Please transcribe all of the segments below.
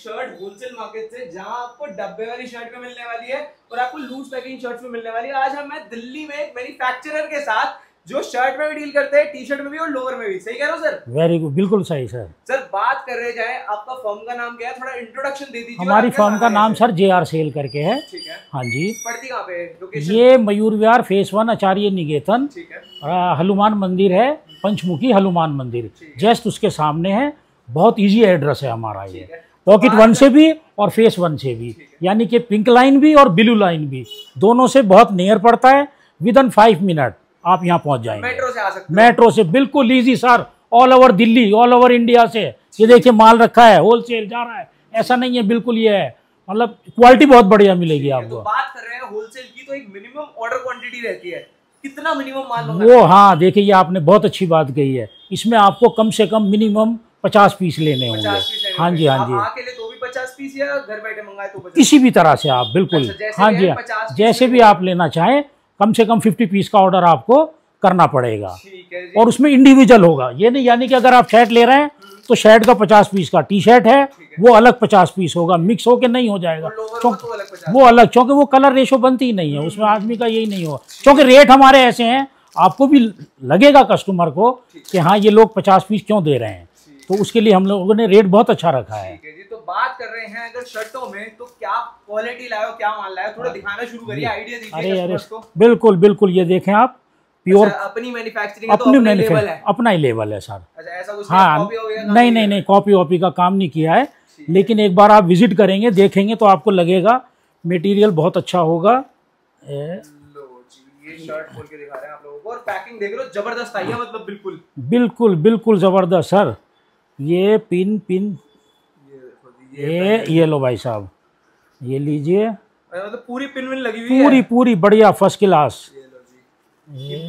Shirt wholesale market से जहाँ आपको डब्बे वाली शर्ट में मिलने वाली है और आपको लूज पैकिंग शर्ट्स में मिलने वाली है। आज हम मैं दिल्ली में एक मैन्युफैक्चरर के साथ जो शर्ट में भी डील करते हैं टी शर्ट में भी और लोअर में भी। सही कह रहे हो सर वेरी गुड बिल्कुल सही सर सर बात कर रहे जाए आपका फर्म का नाम क्या है? थोड़ा इंट्रोडक्शन दे दीजिए हमारी फर्म का नाम सर जे आर सेल करके है। ठीक है। हाँ जी। पड़ती कहाँ पे लोकेशन ये मयूर विहार फेस वन आचार्य निकेतन। हनुमान मंदिर है पंचमुखी हनुमान मंदिर। जस्ट उसके सामने है। बहुत इजी एड्रेस है हमारा ये। पॉकेट वन से भी और फेस वन से भी। यानी कि पिंक लाइन भी और ब्लू लाइन भी। दोनों से बहुत नियर पड़ता है। विद इन फाइव मिनट आप यहाँ पहुँच जाएँगे। मेट्रो से आ सकते मेट्रो से। बिल्कुल easy sir all over Delhi all over India से। ये देखिए माल रखा है। होलसेल जा रहा है। ऐसा नहीं है बिल्कुल ये है। मतलब क्वालिटी बहुत बढ़िया मिलेगी तो आपको। बात कर रहे हैं होलसेल की तो एक मिनिमम ऑर्डर क्वांटिटी रहती है। कितना मिनिमम माल वो हाँ? देखिए ये आपने बहुत अच्छी बात कही है। इसमें आपको कम से कम मिनिमम पचास पीस लेने होंगे। पीस लेने हाँ जी हाँ जी। तो भी पचास पीस या घर बैठे मंगाए तो किसी भी तरह से आप बिल्कुल। अच्छा, हाँ जी हाँ जैसे भी आप लेना चाहें कम से कम फिफ्टी पीस का ऑर्डर आपको करना पड़ेगा। है और उसमें इंडिविजुअल होगा। ये नहीं यानी कि अगर आप शर्ट ले रहे हैं तो शर्ट का पचास पीस का टी शर्ट है है। वो अलग पचास पीस होगा। मिक्स होके नहीं हो जाएगा। तो अलग वो अलग क्योंकि वो कलर रेशो बनती ही नहीं है। उसमें आदमी का यही नहीं होगा। क्योंकि रेट हमारे ऐसे हैं आपको भी लगेगा कस्टमर को कि हाँ ये लोग पचास पीस क्यों दे रहे हैं? तो उसके लिए हम लोगों ने रेट बहुत अच्छा रखा है। ठीक है जी तो बात कर रहे हैं अगर शर्टों में तो क्या क्वालिटी लाए क्या माल लाए थोड़ा दिखाना शुरू करिए आइडिया दीजिए अरे अरे बिल्कुल बिल्कुल ये देखें आप प्योर अच्छा, अपनी मैन्युफैक्चरिंग तो अपनी अपना लेवल है। अपना ही लेवल है सर अच्छा ऐसा कुछ हाँ हो नहीं नहीं नहीं कॉपी वॉपी का काम नहीं किया है। लेकिन एक बार आप विज़िट करेंगे देखेंगे तो आपको लगेगा मटेरियल बहुत अच्छा होगा। ए, लो जी ये शर्ट खोल के दिखा रहे हैं आप लोगों को। और पैकिंग देख रहे ज़बरदस्त आई है मतलब बिल्कुल। बिल्कुल बिल्कुल ज़बरदस्त सर ये पिन पिन। ये ये ये लो भाई साहब। ये लीजिए। मतलब पूरी पिन विन लगी हुई पूरी है? पूरी बढ़िया फ़र्स्ट क्लास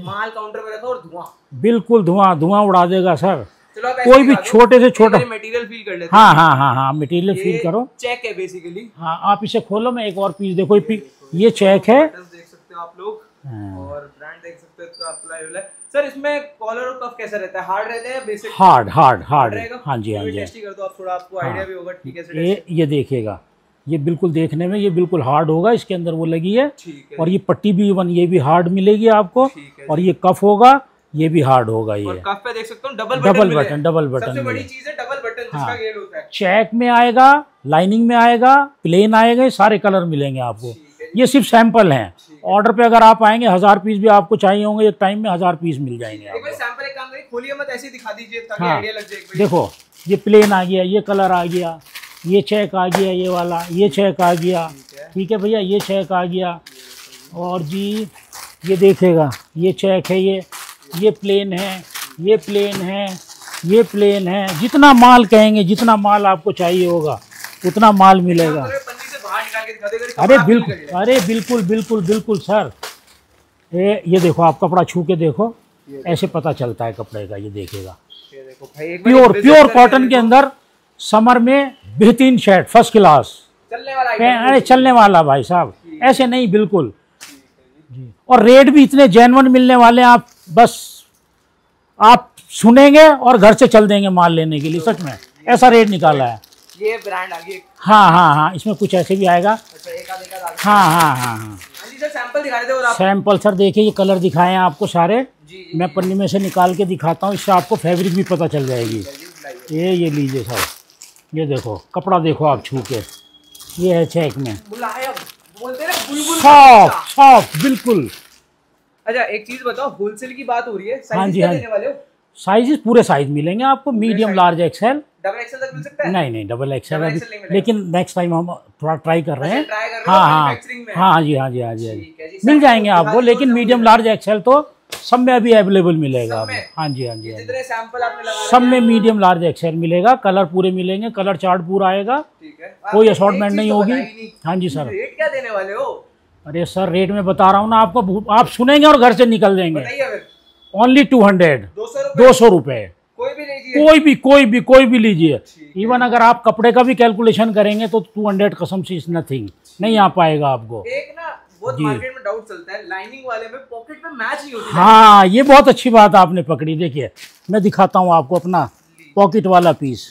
माल काउंटर पे रखा और धुआँ। बिल्कुल धुआँ धुआँ उड़ा देगा सर कोई भी छोटे से छोटा मटेरियल फील कर लेते हाँ। हाँ हाँ हाँ मटेरियल फील करो। चेक है बेसिकली हाँ आप इसे खोलो मैं एक और पीस देखो। ये ये चेक है। देख सकते हो आप लोग। और ब्रांड देख सकते हो इसका अप्लाई है। सर इसमें कॉलर और कफ कैसा रहता है? हार्ड रहता है या बेसिक हार्ड हार्ड हार्ड हाँ जी हाँ जी। टेस्टी कर दो आप थोड़ा आपको आइडिया भी होगा ठीक है ये ये देखिएगा। ये बिल्कुल देखने में ये बिल्कुल हार्ड होगा इसके अंदर वो लगी है। है और ये पट्टी भी वन ये भी हार्ड मिलेगी आपको। और ये कफ होगा ये भी हार्ड होगा और ये कफ पे देख सकते हो डबल डबल बटन हैं। डबल सबसे बटन बड़ी चीज़ है डबल बटन हाँ। गेल होता है। चेक में आएगा लाइनिंग में आएगा प्लेन आएगा सारे कलर मिलेंगे आपको। ये सिर्फ़ सैंपल हैं। ऑर्डर पे अगर आप आएँगे हज़ार पीस भी आपको चाहिए होंगे एक टाइम में हज़ार पीस मिल जाएँगे आपको। सैंपल एक काम करिए खोलिए मत ऐसे दिखा दीजिए ताकि हाँ। आइडिया लग जाए देखो ये प्लेन आ गया ये कलर आ गया ये चेक आ गया ये वाला ये चेक आ गया। ठीक है। ठीक है भैया ये चेक आ गया। और जी ये देखेगा ये चेक है ये ये प्लेन है ये प्लेन है ये प्लेन है। जितना माल कहेंगे जितना माल आपको चाहिए होगा उतना माल मिलेगा। अरे बिल्कुल अरे बिल्कुल बिल्कुल बिल्कुल सर। ये ये देखो आप कपड़ा छू के देखो। ऐसे पता चलता है कपड़े का ये देखेगा ये देखो भाई एक प्योर प्योर कॉटन के अंदर समर में बेहतरीन शर्ट फ़र्स्ट क्लास चलने वाला अरे चलने वाला भाई साहब ऐसे नहीं बिल्कुल। और रेट भी इतने जेनवन मिलने वाले हैं आप बस आप सुनेंगे और घर से चल देंगे माल लेने के लिए सच में। ऐसा रेट निकाला है। ये ब्रांड आ गई हाँ हाँ हाँ इसमें कुछ ऐसे भी आएगा। अच्छा। हाँ हाँ हाँ हाँ। हाँ सैंपल दिखा रहे थे सैंपल सर देखिए ये कलर दिखाए हैं आपको सारे। जी जी मैं पन्नी में से निकाल के दिखाता हूँ इससे आपको फैब्रिक भी पता चल जाएगी। ये ये लीजिए सर। ये देखो कपड़ा देखो आप छू के। ये है चेक में। सॉफ्ट सॉफ्ट बिल्कुल। अच्छा एक चीज़ बताओ होलसेल की बात हो रही है। हाँ जी, हाँ साइजेस पूरे साइज़ मिलेंगे आपको medium large XL double XL तक मिल सकता है? नहीं नहीं डबल मिलेगा। लेकिन नेक्स्ट टाइम हम थोड़ा ट्राई कर रहे हैं। अच्छा, try कर रहे हो हाँ हाँ। हाँ जी हाँ जी हाँ जी हाँ जी। मिल जाएँगे आपको लेकिन मीडियम लार्ज एक्सेल तो सब में अभी अवेलेबल मिलेगा आपको हाँ जी हाँ जी हाँ जी। जितने सैंपल आपने लगा सब में मीडियम लार्ज एक्सेल मिलेगा कलर पूरे मिलेंगे कलर चार्ट पूरा आएगा। कोई चीज़ नहीं तो होगी। हाँ जी सर रेट क्या देने वाले हो? अरे सर रेट में बता रहा हूँ ना आपको आप सुनेंगे और घर से निकल फिर। ओनली टू हंड्रेड दो सौ रुपये कोई भी लीजिए। कोई भी कोई भी कोई भी लीजिए। इवन अगर आप कपड़े का भी कैलकुलेशन करेंगे तो टू हंड्रेड कसम से इज़ नथिंग नहीं आ पाएगा आपको। एक ना बहुत मार्केट में डाउट चलता है लाइनिंग वाले में पॉकेट में मैच नहीं होती। हाँ ये बहुत अच्छी बात आपने पकड़ी। देखिए मैं दिखाता हूँ आपको अपना पॉकेट वाला पीस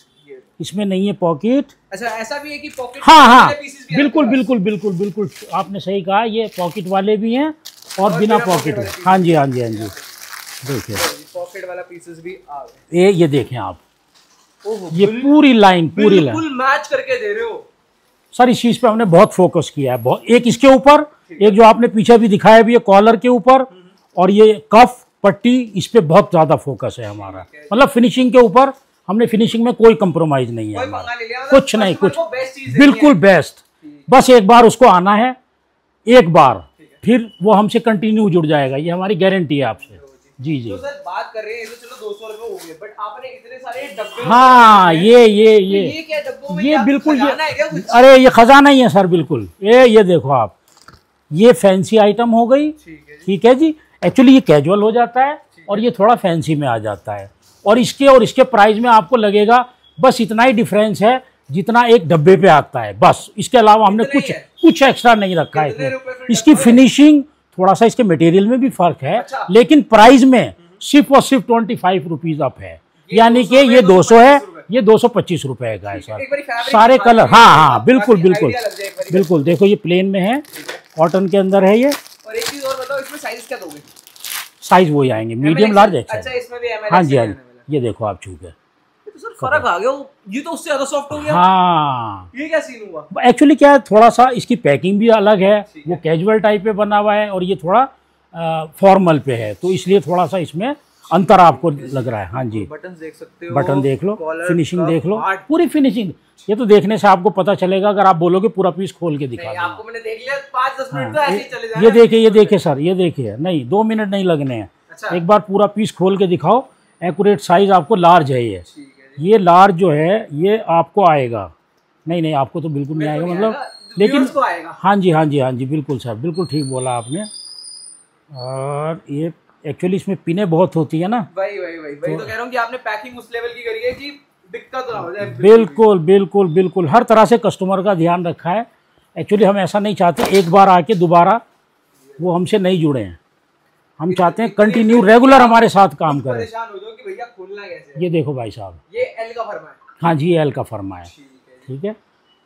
इसमें नहीं है पॉकेट अच्छा ऐसा भी है कि पॉकेट हाँ हाँ। भी बिल्कुल बिल्कुल बिल्कुल बिल्कुल। आपने सही कहा ये पॉकेट वाले भी हैं और और बिना पॉकेट हाँ जी हाँ जी हाँ जी। देखिए। पॉकेट वाला पीसेस भी आ गए। ये ये देखें आप। ये पूरी लाइन पूरी लाइन मैच करके दे रहे हो। सर इस चीज़ पे हमने बहुत फोकस किया है। बहुत एक इसके ऊपर एक जो आपने पीछे भी दिखाया भी है कॉलर के ऊपर और ये कफ पट्टी इस पे बहुत ज़्यादा फोकस है हमारा। मतलब फिनिशिंग के ऊपर हमने फिनिशिंग में कोई कंप्रोमाइज़ नहीं है हमारा। मतलब कुछ नहीं कुछ बिल्कुल बेस्ट बस एक बार उसको आना है एक बार। फिर वो हमसे कंटिन्यू जुड़ जाएगा। ये हमारी गारंटी है आपसे। जी जी। तो सर बात कर रहे हैं ये तो चलो 200 रुपए हो गए बट आपने इतने सारे डब्बे हाँ ये ये तो ये। ये क्या डब्बों में ये बिल्कुल ये अरे ये खजाना ही है सर बिल्कुल। ये ये देखो आप। ये फैंसी आइटम हो गई। ठीक है जी। एक्चुअली ये कैजुअल हो जाता है और ये थोड़ा फैंसी में आ जाता है। और इसके और इसके प्राइस में आपको लगेगा बस इतना ही डिफरेंस है जितना एक डब्बे पे आता है। बस इसके अलावा हमने कुछ कुछ एक्स्ट्रा नहीं रखा है इसकी फिनिशिंग थोड़ा सा इसके मटेरियल में भी फ़र्क है अच्छा। लेकिन प्राइस में सिर्फ़ और सिर्फ़ ट्वेंटी फाइव रुपीज़ अप है यानी कि ये दो सौ है ये दो सौ पच्चीस रुपए का है सर सारे कलर हाँ हाँ बिल्कुल बिल्कुल। बिल्कुल देखो ये प्लेन में है कॉटन के अंदर है ये। और एक चीज़ और बताओ इसमें साइज़ क्या दोगे? साइज़ वही आएँगे मीडियम लार्ज अच्छा हाँ जी हाँ। जी ये देखो आप छू के। सर फ़र्क आ गया वो ये तो उससे ज़्यादा सॉफ्ट हो गया। हाँ। ये क्या सीन हुआ? एक्चुअली क्या है थोड़ा सा इसकी पैकिंग भी अलग है वो कैजुअल टाइप पे बना हुआ है और ये थोड़ा फॉर्मल पे है तो इसलिए थोड़ा सा इसमें अंतर आपको लग रहा है। हाँ जी। बटन देख सकते हो बटन देख लो फिनिशिंग देख लो पूरी फिनिशिंग ये तो देखने से आपको पता चलेगा अगर आप बोलोगे पूरा पीस खोल के दिखा आपको मैंने देख लिया पाँच दस मिनट तो हाँ, ऐसे ये- ही चले जाना। ये देखिए ये देखिए सर ये देखिए नहीं दो मिनट नहीं लगने हैं। अच्छा। एक बार पूरा पीस खोल के दिखाओ एक्यूरेट साइज़ आपको लार्ज है ये। ये लार्ज जो है ये आपको आएगा। नहीं नहीं आपको तो बिल्कुल नहीं आएगा मतलब लेकिन हाँ जी हाँ जी हाँ जी बिल्कुल सर बिल्कुल ठीक बोला आपने। और ये एक्चुअली इसमें पिने बहुत होती है ना। वही वही वही वही तो कह रहा हूँ कि आपने पैकिंग उस लेवल की करी है कि दिक्कत ना हो जाए। बिल्कुल बिल्कुल बिल्कुल हर तरह से कस्टमर का ध्यान रखा है। एक्चुअली हम ऐसा नहीं चाहते एक बार आके दोबारा वो हमसे नहीं जुड़े हैं। हम चाहते हैं कंटिन्यू रेगुलर हमारे साथ काम करें। कि भैया खोलना कैसे ये देखो भाई साहब। ये एल का फरमा है। हाँ जी एल का फर्मा है। ठीक है।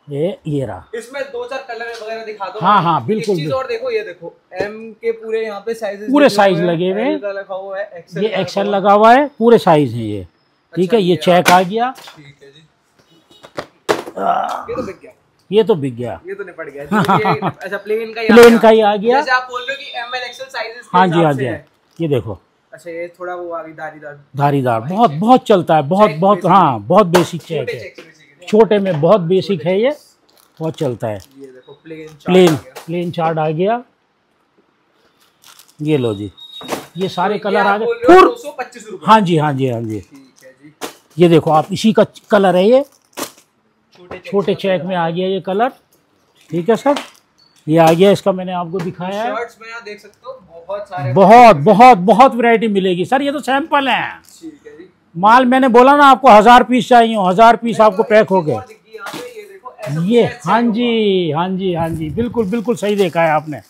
ये ये रहा। इसमें दो चार कलर वगैरह दिखा दो। हाँ, हाँ, बिल्कुल, चीज़ और देखो ये देखो। एम के पूरे यहाँ पे साइजेस पूरे size लगे हुए हैं। ये एक्सेल लगा हुआ है। पूरे साइज़ है ये। ठीक है? ये चेक आ गया। ठीक है जी। ये तो बिक गया। ये तो बिक गया। ये तो निपट गया। अच्छा प्लेन का ही प्लेन। का ही आ गया। जैसे आप बोल रहे हो कि एम एल एक्सेल साइजेस हाँ जी हाँ जी हाँ। ये देखो। अच्छा ये थोड़ा वो आ गई दारीदार धारीदार बहुत बहुत चलता है बहुत बहुत हाँ बहुत बेसिक चेक है। छोटे में बहुत बेसिक है ये बहुत चलता है। ये देखो प्लेन प्लेन प्लेन चार्ट आ गया। ये लो जी। ये सारे कलर आ गए। रुपए। हाँ जी हाँ जी हाँ है जी। ये देखो आप इसी का कलर है ये। छोटे चेक में आ गया ये कलर ठीक है सर ये आ गया इसका मैंने आपको दिखाया है। शर्ट्स में देख सकते हो। बहुत सारे बहुत बहुत बहुत वैरायटी मिलेगी। सर ये तो सैंपल है। माल मैंने बोला ना आपको हज़ार पीस चाहिए हज़ार पीस आपको पैक हो गए ये हाँ जी हाँ जी हाँ जी बिल्कुल बिल्कुल सही देखा है आपने।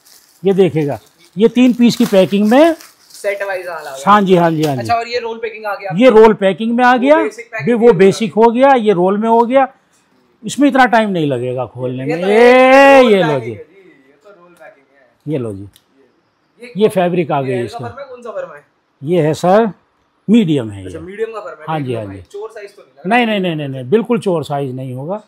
ये देखेगा। ये तीन पीस की पैकिंग में सेट वाइज है जी हाँ जी हाँ जी। अच्छा और ये रोल पैकिंग आ गया ये रोल पैकिंग में आ गया। भी वो बेसिक हो गया ये रोल में हो गया। इसमें इतना टाइम नहीं लगेगा खोलने में। तो ये ये लो जी। तो ये लो जी। ये फैब्रिक आ गई इसका। ये है सर मीडियम है अच्छा ये। मीडियम का फर्मा है हाँ जी, हाँ जी। चोर साइज़ तो नहीं नहीं नहीं नहीं नहीं बिल्कुल चोर साइज़ नहीं होगा।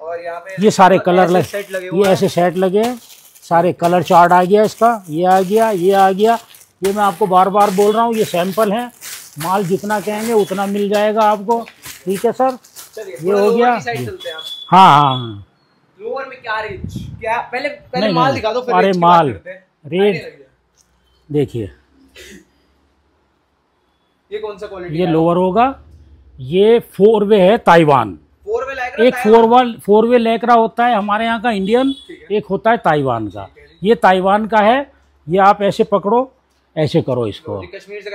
और यहाँ पे ये सारे कलर लगे ये ऐसे सेट लगे हैं। सारे कलर चार्ट आ गया इसका। ये आ गया ये आ गया। ये मैं आपको बार बार बोल रहा हूँ ये सैंपल है। माल जितना कहेंगे उतना मिल जाएगा आपको। ठीक है सर? ये हो गया। हैं हाँ हाँ लोअर में क्या रेंज क्या पहले पहले माल दिखा दो अरे माल, जाए। देखिए। ये कौन सा क्वालिटी ये लोअर होगा। ये फोर वे है ताइवान वे एक फोर वन फोर वे लेकरा होता है हमारे यहाँ का इंडियन एक होता है ताइवान का। ये ताइवान का है। ये आप ऐसे पकड़ो ऐसे करो इसको। कश्मीर से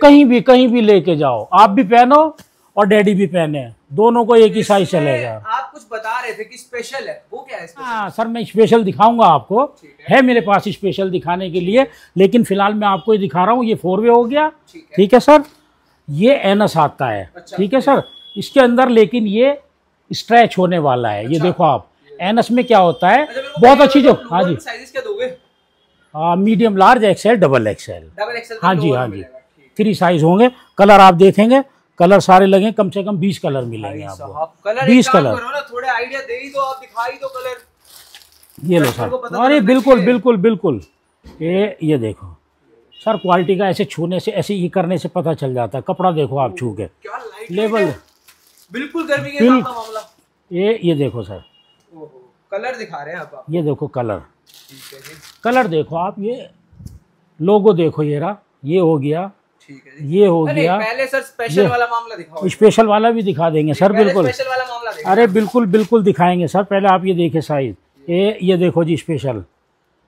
कहीं भी कहीं भी लेके जाओ। आप भी पहनो और डैडी भी पहने। दोनों को एक ही साइज़ चलेगा। आप कुछ बता रहे थे कि स्पेशल है। वो क्या है हाँ सर मैं स्पेशल दिखाऊँगा आपको। ठीक है। मेरे पास स्पेशल दिखाने के लिए लेकिन फ़िलहाल मैं आपको ये दिखा रहा हूँ ये फोर वे हो गया। ठीक है। है सर? ये एनस आता है। अच्छा, ठीक है सर? इसके अंदर लेकिन ये स्ट्रेच होने वाला है। ये अच्छा। देखो आप एनस में क्या होता है? अच्छा, बहुत अच्छी जो हाँ जी। Medium large XL double XL हाँ जी हाँ जी। थ्री साइज़ होंगे। कलर आप देखेंगे। कलर सारे लगे कम से कम बीस कलर मिलेंगे आपको। Colour 20 20 colour. थोड़े आइडिया दे ही दो आप दिखा ही दो कलर। ये लो सर। अरे बिल्कुल बिल्कुल बिल्कुल। ये ये देखो। सर क्वालिटी का ऐसे छूने से ऐसे ये करने से पता चल जाता है। कपड़ा देखो आप छू के। लेवल बिल्कुल गर्मी के मामला। ये ये देखो सर। कलर दिखा रहे हैं आप ये देखो कलर। कलर देखो आप ये लोगो देखो ये रहा। ये हो गया। ठीक है ये हो गया। पहले सर स्पेशल वाला मामला दिखाओ। स्पेशल वाला भी दिखा देंगे सर बिल्कुल। स्पेशल वाला मामला अरे बिल्कुल बिल्कुल दिखाएँगे सर। पहले आप ये देखे साइज़ ये ये देखो जी स्पेशल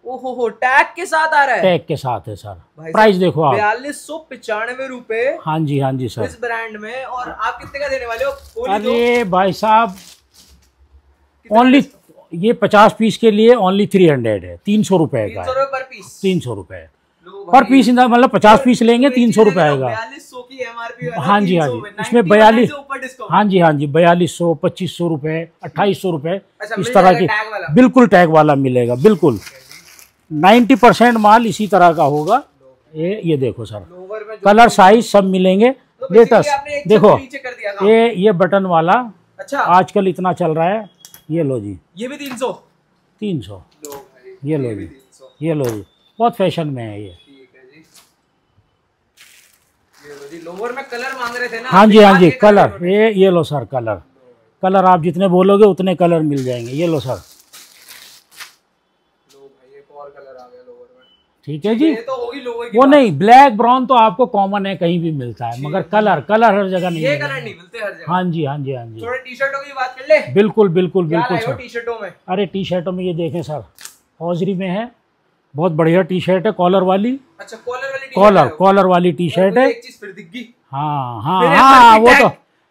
ओहो हो टैग के साथ आ रहा है? टैग के साथ है सर। प्राइस देखो आप। बयालीस सौ पिचानवे रूपए हाँ जी हाँ जी सर। इस ब्रांड में और आप कितने का देने वाले हो? अरे भाई साहब ओनली ये पचास पीस के लिए ओनली थ्री हंड्रेड है। तीन सौ रुपए का तीन सौ रुपए। पर। पीस मतलब पचास पीस लेंगे तो तीन सौ रुपए आएगा। 4200 की एमआरपी हाँ जी, हाँ जी। इसमें बयालीस हाँ जी हाँ जी बयालीस सौ पच्चीस सौ रुपए अट्ठाईस सौ रुपए अच्छा, इस तरह की बिल्कुल टैग वाला मिलेगा बिल्कुल। नाइन्टी परसेंट माल इसी तरह का होगा। ये ये देखो सर। कलर साइज़ सब मिलेंगे। तो लेटेस्ट देखो दिया था। ये ये बटन वाला अच्छा। आजकल इतना चल रहा है। ये लो जी। ये भी तीन सौ। लो भाई ये लो जी। ये लो जी। बहुत फ़ैशन में है ये। है लोवर में कलर मांग रहे थे ना हाँ जी हाँ जी कलर ये ये लो सर कलर। कलर आप जितने बोलोगे उतने कलर मिल जाएँगे ये लो सर। ठीक है जी। तो होगी लोवर वो नहीं ब्लैक ब्राउन तो आपको कॉमन है कहीं भी मिलता है मगर कलर कलर हर जगह नहीं ये। कलर नहीं मिलते हर जगह। हाँ जी हाँ जी हाँ जी। थोड़े टी शर्टों की बात कर ले। बिल्कुल बिल्कुल बिल्कुल सर। टी शर्टों में? अरे टी शर्टों में ये देखें सर हौजरी में है बहुत बढ़िया टी शर्ट है कॉलर वाली। अच्छा कॉलर वाली कॉलर कॉलर वाली टी शर्ट है। हाँ हाँ हाँ वो तो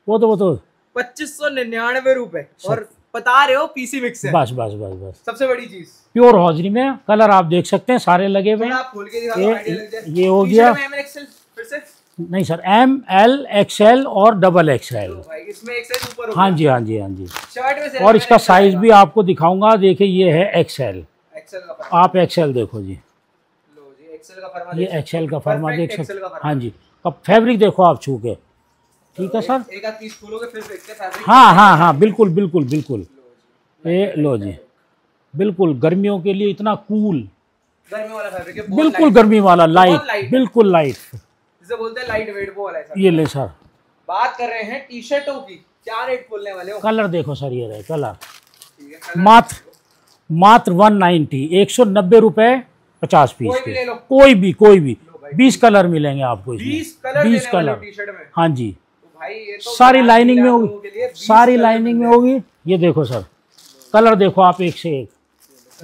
वो तो वो तो। पच्चीस सौ निन्यानवे रूपए। और बता रहे हो पीसी मिक्स है। बस बस बस बस। सबसे बड़ी चीज़। प्योर हौजरी में कलर आप देख सकते हैं सारे लगे हुए ये- ये हो गया। नहीं सर एम एल एक्सएल और डबल एक्सएल हो हाँ जी हाँ जी हाँ जी। शर्ट में और इसका साइज़ भी आपको दिखाऊँगा देखिए ये है एक्सएल एक्सेल आप एक्सएल देखो जी। लो जी एक्सेल का फरमा ये देख। सकते एक्सएल का फर्मा देख सकते हाँ जी। अब फैब्रिक देखो आप छू के ठीक है सर? एक- एक आध पीस खोलोगे फिर देखते हैं हाँ हाँ हाँ। बिल्कुल बिल्कुल बिल्कुल। ये लो जी। बिल्कुल गर्मियों के लिए इतना कूल गर्मी वाला फैब्रिक बिल्कुल गर्मी वाला लाइट बिल्कुल लाइट जिसे बोलते हैं लाइट वेट वो वाला है ये ले सर। बात कर रहे हैं टी शर्टों की। क्या रेट बोलने वाले हो? कलर देखो सर ये रहे कलर है मात्र मात्र वन नाइन्टी एक सौ नब्बे रुपए पचास पीस कोई के। कोई भी कोई भी। बीस कलर मिलेंगे आपको इसमें। बीस कलर हाँ जी। तो भाई ये तो सारी लाइनिंग में होगी। लोगों के लिए 20 सारी लाइनिंग में होगी। ये देखो सर। कलर देखो आप एक से एक।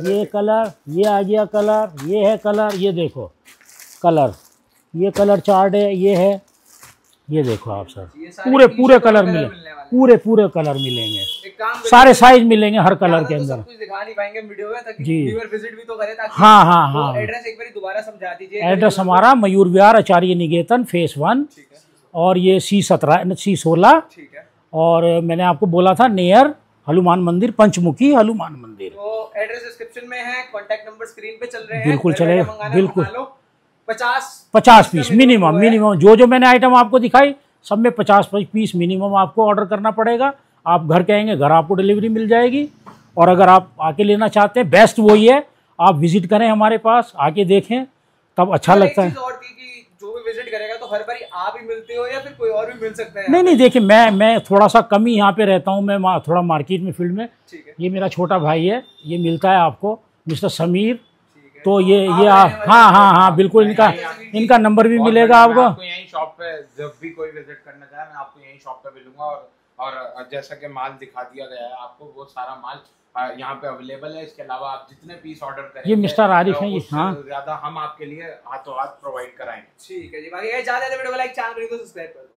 ये कलर ये आ गया कलर ये है कलर ये देखो। कलर। ये कलर चार्ट है ये है। ये देखो आप सर। पूरे पूरे कलर कलर मिले। पूरे पूरे कलर मिलेंगे। सारे साइज़ मिलेंगे हर कलर के तो अंदर। जी। भी तो करे हाँ हाँ हाँ। एड्रेस एक बार दोबारा समझा दीजिए। एड्रेस हमारा मयूर विहार आचार्य निकेतन फेस वन और ये सी सत्रह सी सोलह। और मैंने आपको बोला था नियर हनुमान मंदिर पंचमुखी हनुमान मंदिर। तो एड्रेस डिस्क्रिप्शन में है कांटेक्ट नंबर स्क्रीन पे चल रहे हैं। बिल्कुल है, बिल्कुल। पचास पचास पीस मिनिमम मिनिमम जो जो मैंने आइटम आपको दिखाई सब में पचास पीस मिनिमम आपको ऑर्डर करना पड़ेगा। आप घर के आएँगे घर आपको डिलीवरी मिल जाएगी। और अगर आप आके लेना चाहते हैं बेस्ट वही है आप विज़िट करें हमारे पास आके देखें तब अच्छा लगता है। जो भी विज़िट करेगा तो हर बार आप ही मिलते हो या फिर कोई और भी मिल सकता है नहीं नहीं देखिए मैं मैं थोड़ा सा कम ही यहाँ पे रहता हूँ। मैं थोड़ा मार्केट में फ़ील्ड में। ये मेरा छोटा भाई है। ये मिलता है आपको मिस्टर समीर। तो ये ये आ, हाँ हाँ हाँ बिल्कुल इनका इनका नंबर भी मिलेगा आपको। यही शॉप पे जब भी कोई विज़िट करना चाहे मैं आपको यही शॉप पे मिलूँगा और और जैसा कि माल दिखा दिया गया है आपको वो सारा माल यहाँ पे अवेलेबल है। इसके अलावा आप जितने पीस ऑर्डर करेंगे ये मिस्टर आरिफ हैं, ये, हाँ। ज़्यादा हम आपके लिए हाथों हाथ प्रोवाइड कराएँगे। ठीक है जी बाकी ये ज़्यादा वीडियो को लाइक चैनल को सब्सक्राइब कर